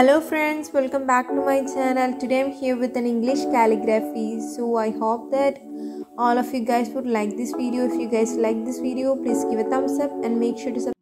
Hello friends, welcome back to my channel. Today I'm here with an English calligraphy. So I hope that all of you guys would like this video. If you guys like this video, please give a thumbs up and make sure to subscribe